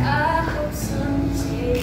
I hope someday